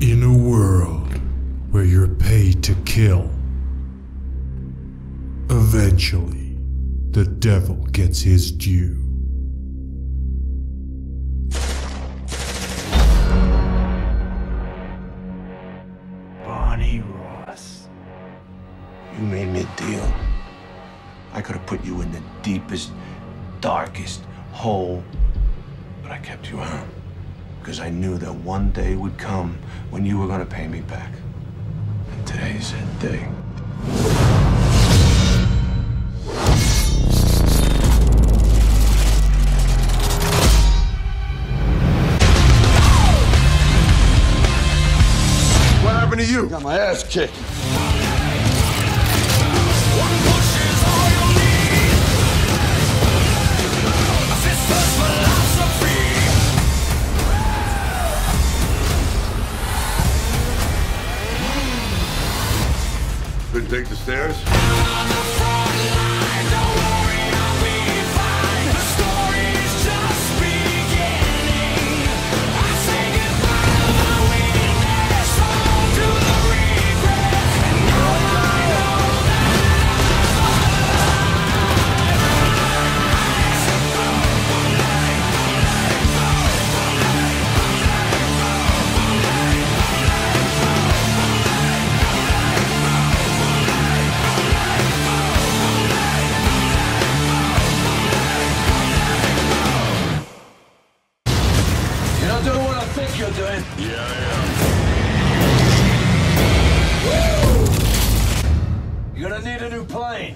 In a world where you're paid to kill, eventually the devil gets his due. Barney Ross. You made me a deal. I could have put you in the deepest, darkest hole, but I kept you out. Because I knew that one day would come when you were going to pay me back. And today's that day. What happened to you? Got my ass kicked. Take the stairs? You're doing what I think you're doing. Yeah, I am. You're gonna need a new plane.